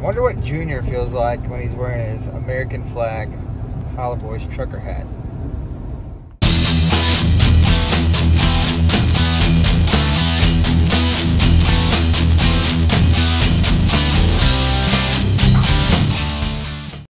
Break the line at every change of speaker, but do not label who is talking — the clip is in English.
I wonder what Junior feels like when he's wearing his American flag Holla Boys trucker hat.